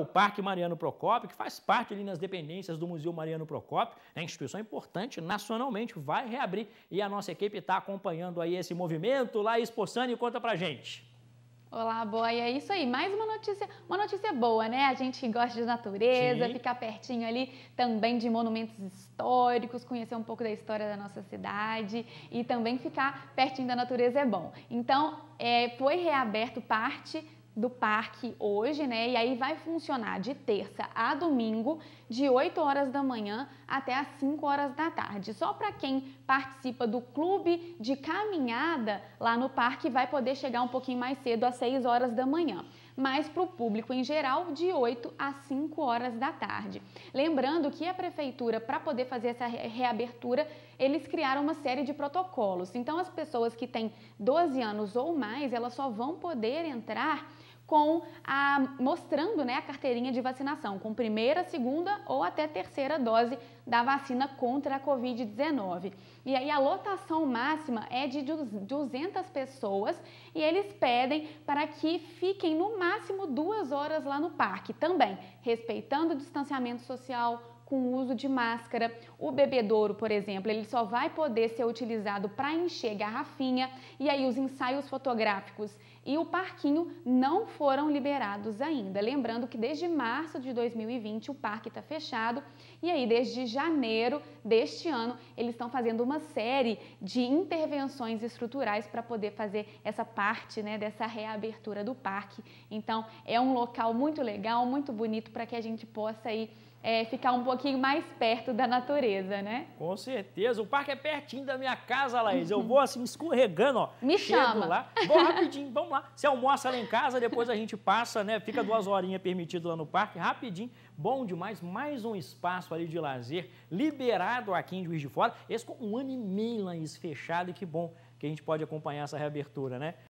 o Parque Mariano Procópio, que faz parte ali nas dependências do Museu Mariano Procópio, é instituição importante nacionalmente, vai reabrir e a nossa equipe está acompanhando aí esse movimento. Laís Possani, conta pra gente. Olá, boa. E é isso aí. Mais uma notícia, uma notícia boa, né? A gente gosta de natureza, Sim. ficar pertinho ali também de monumentos históricos, conhecer um pouco da história da nossa cidade e também ficar pertinho da natureza é bom. Então, é, foi reaberto parte do parque hoje, né? E aí vai funcionar de terça a domingo, de 8 horas da manhã até as 5 horas da tarde. Só para quem participa do clube de caminhada lá no parque vai poder chegar um pouquinho mais cedo, às 6 horas da manhã mas para o público em geral, de 8 às 5 horas da tarde. Lembrando que a prefeitura, para poder fazer essa reabertura, eles criaram uma série de protocolos. Então, as pessoas que têm 12 anos ou mais, elas só vão poder entrar com a mostrando né, a carteirinha de vacinação, com primeira, segunda ou até terceira dose da vacina contra a Covid-19. E aí a lotação máxima é de 200 pessoas e eles pedem para que fiquem no máximo duas horas lá no parque, também respeitando o distanciamento social, com o uso de máscara. O bebedouro, por exemplo, ele só vai poder ser utilizado para encher garrafinha e aí os ensaios fotográficos e o parquinho não foram liberados ainda. Lembrando que desde março de 2020 o parque está fechado e aí desde janeiro deste ano eles estão fazendo uma série de intervenções estruturais para poder fazer essa parte né, dessa reabertura do parque. Então é um local muito legal, muito bonito para que a gente possa ir é, ficar um pouquinho mais perto da natureza, né? Com certeza. O parque é pertinho da minha casa, Laís. Eu vou assim escorregando, ó. Me chama. lá. Vou rapidinho, vamos lá. Você almoça lá em casa, depois a gente passa, né? Fica duas horinhas permitido lá no parque, rapidinho. Bom demais. Mais um espaço ali de lazer liberado aqui em Juiz de Fora. Esse com um ano e meio, Laís, fechado. E que bom que a gente pode acompanhar essa reabertura, né?